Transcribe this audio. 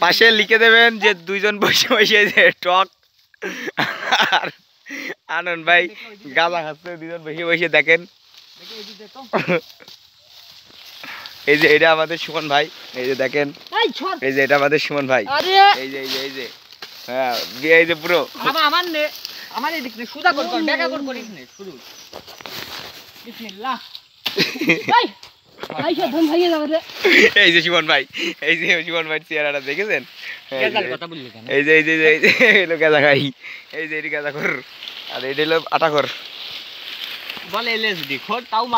পাশে লিখে দেবেন যে দুইজন বসে বসে যে টক। আর আনন্দ ভাই গাঁজা খাচ্ছে দুজন বসে বসে দেখেন। এই এই যে এটা আমাদের সুমন ভাই এই যে দেখেন। এই যে এটা আমাদের সুমন ভাই। এই যে এই যে এই যে। হ্যাঁ এই যে পুরো। আমার আমার নে আমার নে সুদা কর কর বেকা কর করিস নে শুরু। বিসমিল্লাহ। এই যে সুমন ভাই এই যে সুমন ভাই চেহারাটা দেখেছেন? এই যে- এই যে এই যে এলো গাঁজা খাই এই যে এটি গাঁজা কর আর এটি হলো আটা কর বলে এলএসডি খোর তাও মা